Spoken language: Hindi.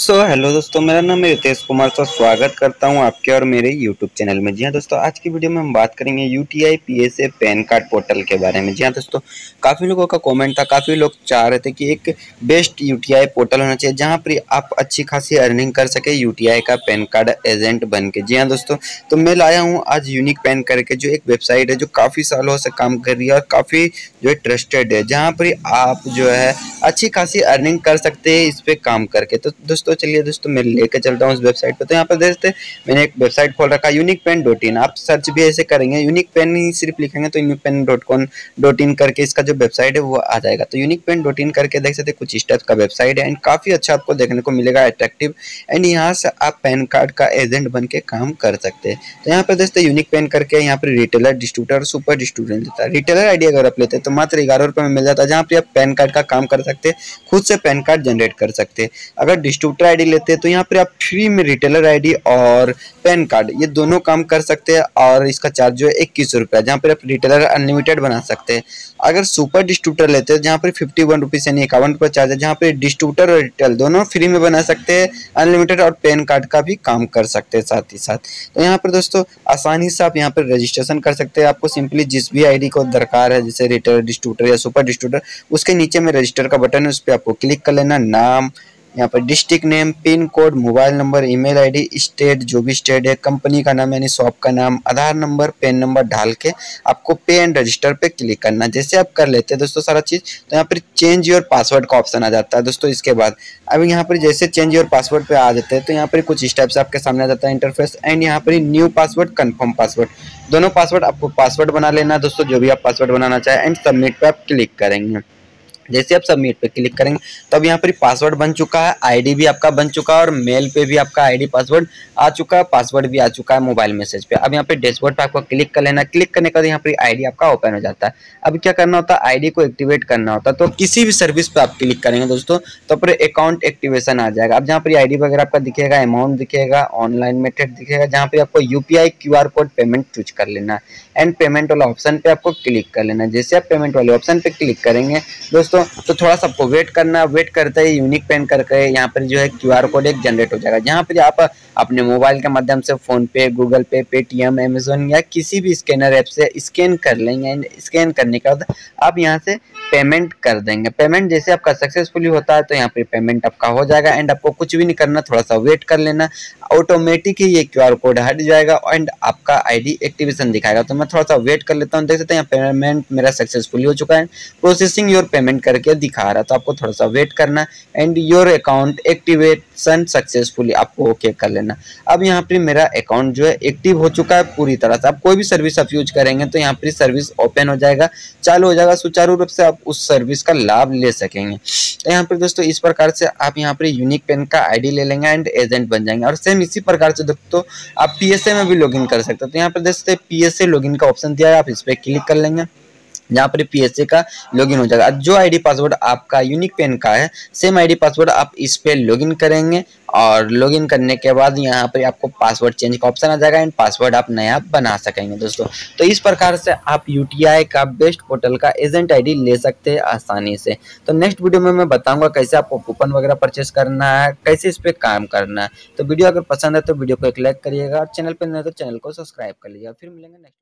सो so, हेलो दोस्तों मेरा नाम है रितेश कुमार। तो स्वागत करता हूँ आपके और मेरे यूट्यूब चैनल में। जी हाँ दोस्तों आज की वीडियो में हम बात करेंगे U T I P S A PAN card portal के बारे में। जी हाँ दोस्तों काफ़ी लोगों का कमेंट था काफ़ी लोग चाह रहे थे कि एक best U T I portal होना चाहिए जहाँ पर आप अच्छी खासी अर्निंग कर सके यू टी आई का पैन कार्ड एजेंट बन के। जी हाँ दोस्तों तो मैं लाया हूँ आज यूनिक पैन करके जो एक वेबसाइट है जो काफ़ी सालों से काम कर रही है और काफ़ी जो है ट्रस्टेड है जहाँ पर आप जो है अच्छी खासी अर्निंग कर सकते हैं इस पर काम करके। तो दोस्तों दोस्तों चलिए दोस्तों, मैं लेकर चलता हूँ उस वेबसाइट पर तो यहाँ पर देखते मैंने एक वेबसाइट खोल रखा यूनिक पेन डॉट इन आप सर्च भी ऐसे करेंगे यूनिक पेन ही सिर्फ़ लिखेंगे तो unique PAN dot com dot in करके इसका जो वेबसाइट है वो आ जाएगा। तो यूनिक पेन डॉट इन करके देख सकते कुछ स्टेप्स का वेबसाइट है एंड काफ़ी अच्छा आपको देखने को मिलेगा अट्रैक्टिव एंड यहाँ से आप पैन कार्ड का एजेंट बन के काम कर सकते हैं। तो यहाँ पर देखते यूनिक पेन करके यहाँ पर रिटेलर डिस्ट्रीब्यूटर सुपर डिस्ट्रीब्यूटर देता है। रिटेलर आईडी अगर आप लेते हैं तो मात्र ग्यारह रुपये में मिल जाता है, जहाँ पर आप पैन कार्ड का काम कर सकते हैं, खुद से पैन कार्ड जनरेट कर सकते हैं। अगर डिस्ट्रीब्यूटर आईडी लेते हैं तो यहाँ पर आप फ्री में रिटेलर आईडी और पैन कार्ड ये दोनों काम कर सकते हैं और इसका चार्ज जो है इक्कीस रुपया जहाँ पर आप रिटेलर अनलिमिटेड बना सकते हैं। अगर सुपर डिस्ट्रीब्यूटर लेते हैं, जहाँ पर फिफ्टी वन रुपीज़ यानी इक्यावन रुपये चार्ज है, जहाँ पर डिस्ट्रीब्यूटर और रिटेल दोनों फ्री में बना सकते हैं अनलिमिटेड और पैन कार्ड का भी काम कर सकते हैं साथ ही साथ। तो यहाँ पर दोस्तों, आसानी से आप यहाँ पर रजिस्ट्रेशन कर सकते हैं। आपको सिंपली जिस भी आईडी को दरकार है, जैसे रिटेलर डिस्ट्रीब्यूटर या सुपर डिस्ट्रीब्यूटर उसके नीचे में रजिस्टर का बटन है, उस पर आपको क्लिक कर लेना, नाम यहाँ पर district name pin code mobile number email ID state जो भी स्टेट है कंपनी का नाम यानी शॉप का नाम, आधार नंबर पेन नंबर डाल के आपको पे एंड रजिस्टर पे क्लिक करना जैसे आप कर लेते हैं दोस्तों सारा चीज़ तो यहाँ पर चेंज योर पासवर्ड का ऑप्शन आ जाता है दोस्तों इसके बाद। अब यहाँ पर जैसे चेंज योर पासवर्ड पे आ जाते हैं तो यहाँ पर कुछ स्टेप्स आपके सामने आ जाता है इंटरफेस एंड यहाँ पर न्यू पासवर्ड कन्फर्म पासवर्ड दोनों पासवर्ड आपको पासवर्ड बना लेना दोस्तों, जो भी आप पासवर्ड बनाना चाहें एंड सबमिट पर आप क्लिक करेंगे। जैसे आप सबमिट पे क्लिक करेंगे तो अब यहाँ पर पासवर्ड बन चुका है आईडी भी आपका बन चुका है और मेल पे भी आपका आईडी पासवर्ड आ चुका है पासवर्ड भी आ चुका है मोबाइल मैसेज पे। अब यहाँ पे डैशबोर्ड पे आपको क्लिक कर लेना क्लिक करने के बाद यहाँ पर आईडी आपका ओपन हो जाता है। अब क्या करना होता है? आईडी को एक्टिवेट करना होता है। तो किसी भी सर्विस पे आप क्लिक करेंगे दोस्तों तो पूरे अकाउंट एक्टिवेशन आ जाएगा। अब जहाँ पर आईडी वगैरह आपका दिखेगा अमाउंट दिखेगा ऑनलाइन मेथड दिखेगा, जहाँ पे आपको UPI QR code payment choose कर लेना एंड पेमेंट वाला ऑप्शन पे आपको क्लिक कर लेना जैसे आप पेमेंट वाले ऑप्शन पे क्लिक करेंगे, दोस्तों तो थोड़ा सा वेट करना वेट करते ही यूनिक पेन करके यहाँ पर जो है क्यूआर कोड एक जनरेट हो जाएगा। जहाँ पर आप अपने मोबाइल के माध्यम से फ़ोन पे गूगल पे पेटीएम अमेजोन या किसी भी स्कैनर ऐप से स्कैन कर लेंगे। स्कैन करने के बाद आप यहाँ से पेमेंट कर देंगे। पेमेंट जैसे आपका सक्सेसफुली होता है तो यहाँ पे पेमेंट आपका हो जाएगा। एंड आपको कुछ भी नहीं करना, थोड़ा सा वेट कर लेना। ऑटोमेटिक ही ये क्यूआर कोड हट जाएगा एंड आपका आईडी एक्टिवेशन दिखाएगा। तो मैं थोड़ा सा वेट कर लेता हूँ। देख सकते हैं पेमेंट मेरा सक्सेसफुली हो चुका है। प्रोसेसिंग योर पेमेंट करके दिखा रहा तो आपको थोड़ा सा वेट करना and your account activation successfully आपको ओके कर लेना। अब यहाँ पर मेरा अकाउंट जो है एक्टिव हो चुका है पूरी तरह से। आप कोई भी सर्विस आप यूज़ करेंगे तो यहाँ पर सर्विस ओपन हो जाएगा, चालू हो जाएगा। सुचारू रूप से आप उस सर्विस का लाभ ले सकेंगे। तो यहाँ पर दोस्तों इस प्रकार से आप यहाँ पर यूनिक पेन का आईडी ले लेंगे एंड एजेंट बन जाएँगे। और सेम इसी प्रकार से दोस्तों आप पीएसए में भी लॉगिन कर सकते हो। तो यहाँ पर दोस्तों पीएसए लॉगिन का ऑप्शन दिया है। आप इस पर क्लिक कर लेंगे। जहाँ पर पीएसए का लॉगिन हो जाएगा। जो आईडी पासवर्ड आपका यूनिक पेन का है सेम आईडी पासवर्ड आप इस पे लॉगिन करेंगे और लॉगिन करने के बाद यहाँ पर आपको पासवर्ड चेंज का ऑप्शन आ जाएगा एंड पासवर्ड आप नया बना सकेंगे दोस्तों। तो इस प्रकार से आप यूटीआई का बेस्ट पोर्टल का एजेंट आईडी ले सकते हैं आसानी से। तो नेक्स्ट वीडियो में मैं बताऊँगा कैसे आपको कूपन वगैरह परचेस करना है, कैसे इस पर काम करना है। तो वीडियो अगर पसंद है तो वीडियो को एक लाइक करिएगा और चैनल पर नहीं तो चैनल को सब्सक्राइब कर लीजिएगा। फिर मिलेंगे नेक्स्ट